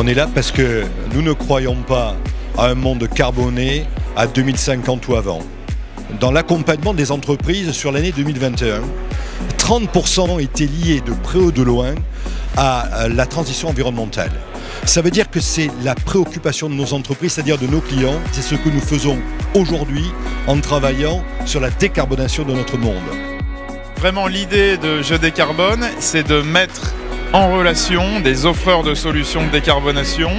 On est là parce que nous ne croyons pas à un monde carboné à 2050 ou avant. Dans l'accompagnement des entreprises sur l'année 2021, 30% ont été liés de près ou de loin à la transition environnementale. Ça veut dire que c'est la préoccupation de nos entreprises, c'est-à-dire de nos clients. C'est ce que nous faisons aujourd'hui en travaillant sur la décarbonation de notre monde. Vraiment l'idée de Je décarbone, c'est de mettre en relation des offreurs de solutions de décarbonation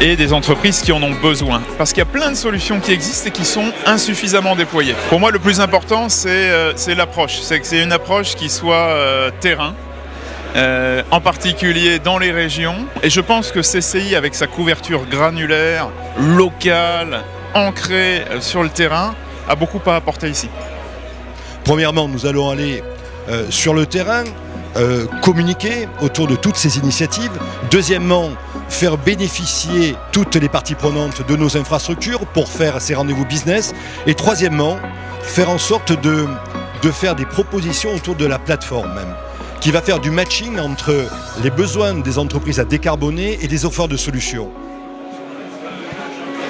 et des entreprises qui en ont besoin. Parce qu'il y a plein de solutions qui existent et qui sont insuffisamment déployées. Pour moi, le plus important, c'est euh, l'approche. C'est que c'est une approche qui soit euh, terrain, euh, en particulier dans les régions. Et je pense que CCI, avec sa couverture granulaire, locale, ancrée sur le terrain, a beaucoup à apporter ici. Premièrement, nous allons aller sur le terrain, euh, communiquer autour de toutes ces initiatives. Deuxièmement, faire bénéficier toutes les parties prenantes de nos infrastructures pour faire ces rendez-vous business. Et troisièmement, faire en sorte de, de faire des propositions autour de la plateforme même qui va faire du matching entre les besoins des entreprises à décarboner et des offres de solutions.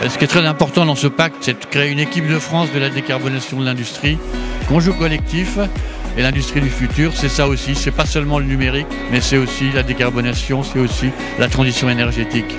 Ce qui est très important dans ce pacte, c'est de créer une équipe de France de la décarbonation de l'industrie, conjoint collectif, et l'industrie du futur, c'est ça aussi. C'est pas seulement le numérique, mais c'est aussi la décarbonation, c'est aussi la transition énergétique.